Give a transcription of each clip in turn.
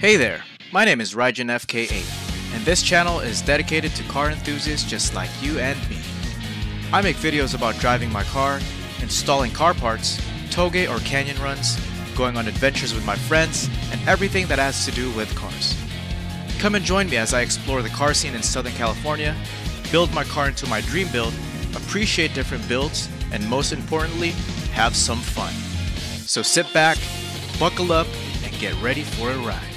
Hey there, my name is Raijin FK8, and this channel is dedicated to car enthusiasts just like you and me. I make videos about driving my car, installing car parts, toge or canyon runs, going on adventures with my friends, and everything that has to do with cars. Come and join me as I explore the car scene in Southern California, build my car into my dream build, appreciate different builds, and most importantly, have some fun. So sit back, buckle up, and get ready for a ride.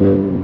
Mm-hmm.